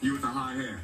You with the high hair.